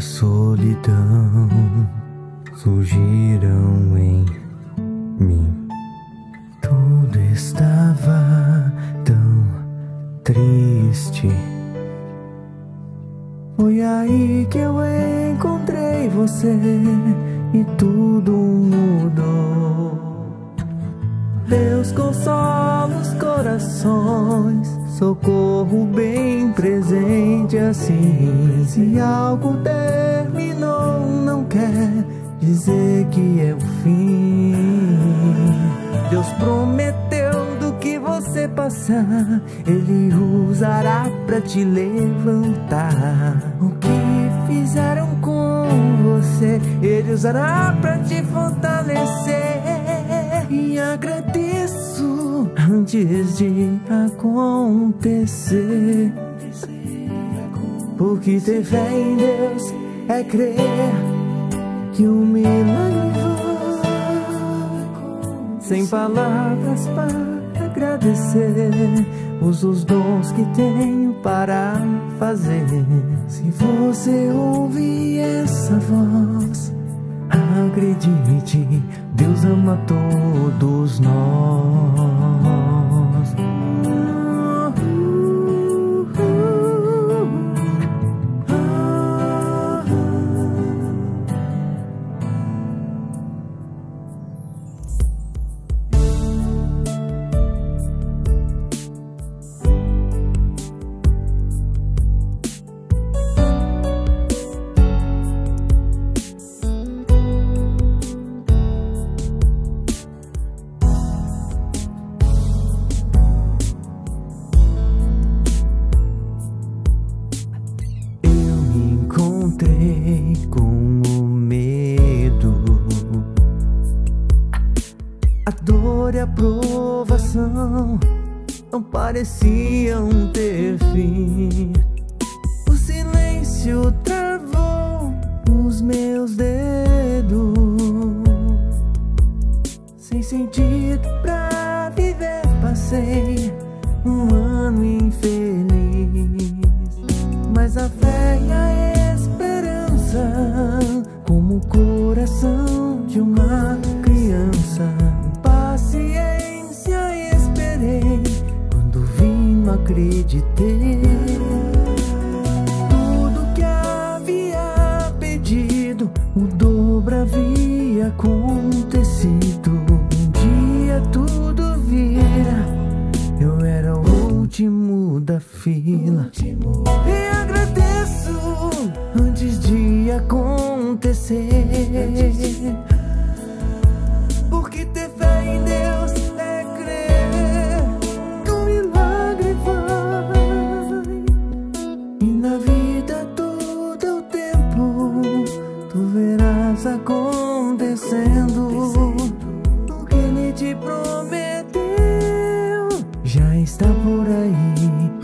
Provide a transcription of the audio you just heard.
solidão surgiram em mim. Tudo estava tão triste. Foi aí que eu encontrei você e tudo mudou. Deus consola os corações socorro bem presente assim. Se algo terminou, não quer dizer que é o fim. Deus prometeu do que você passar, Ele usará pra te levantar. O que fizeram com você, Ele usará pra te fortalecer. Antes de acontecer. Porque ter fé em Deus é crer que o milagre vai sem palavras para agradecer os, os dons que tenho para fazer. Se você ouvir essa voz, acredite, Deus ama todos nós. A dor e a provação não pareciam ter fim. O silêncio travou os meus dedos, sem sentido pra viver. Passei um ano infeliz mas a fé e a esperança, como o coração de uma acreditei. Tudo que havia pedido, o dobro havia acontecido. Um dia tudo vira, eu era o último da fila. E já está por aí.